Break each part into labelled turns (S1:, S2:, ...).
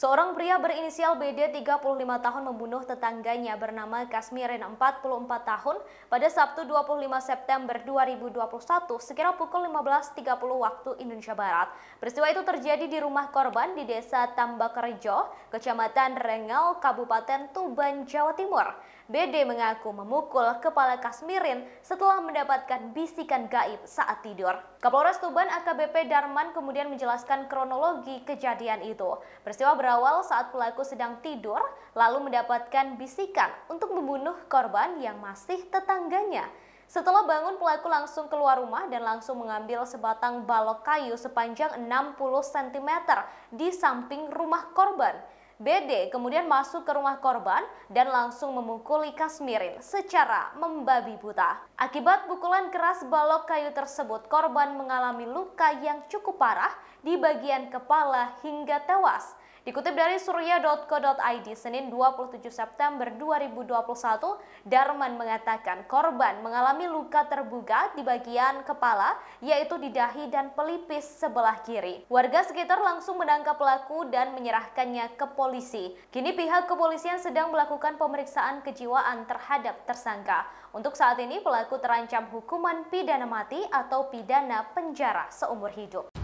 S1: Seorang pria berinisial BD 35 tahun membunuh tetangganya bernama Kasmirin 44 tahun pada Sabtu 25 September 2021 sekira pukul 15.30 waktu Indonesia Barat. Peristiwa itu terjadi di rumah korban di Desa Tambakerjo, Kecamatan Rengal, Kabupaten Tuban, Jawa Timur. BD mengaku memukul kepala Kasmirin setelah mendapatkan bisikan gaib saat tidur. Kapolres Tuban AKBP Darman kemudian menjelaskan kronologi kejadian itu. Peristiwa berawal saat pelaku sedang tidur lalu mendapatkan bisikan untuk membunuh korban yang masih tetangganya. Setelah bangun, pelaku langsung keluar rumah dan langsung mengambil sebatang balok kayu sepanjang 60 cm di samping rumah korban. BD kemudian masuk ke rumah korban dan langsung memukuli Kasmirin secara membabi buta. Akibat pukulan keras balok kayu tersebut, korban mengalami luka yang cukup parah di bagian kepala hingga tewas. Dikutip dari surya.co.id Senin 27 September 2021, Darman mengatakan korban mengalami luka terbuka di bagian kepala yaitu di dahi dan pelipis sebelah kiri. Warga sekitar langsung menangkap pelaku dan menyerahkannya ke polisi. Kini pihak kepolisian sedang melakukan pemeriksaan kejiwaan terhadap tersangka. Untuk saat ini pelaku terancam hukuman pidana mati atau pidana penjara seumur hidup.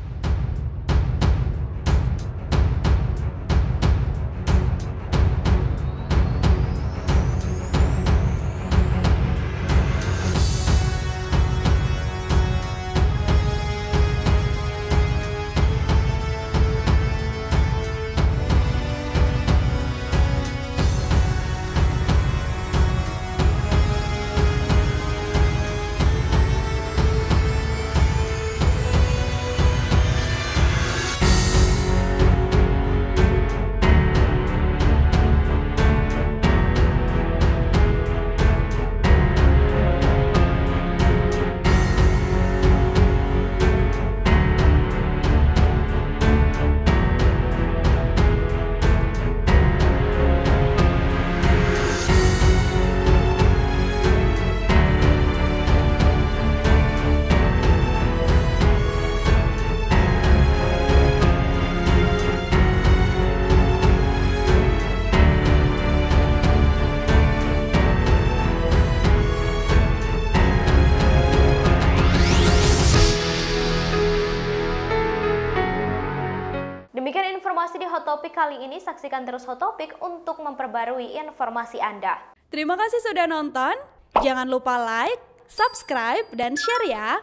S1: Informasi di Hot Topic kali ini. Saksikan terus Hot Topic untuk memperbarui informasi Anda.
S2: Terima kasih sudah nonton. Jangan lupa like, subscribe, dan share ya.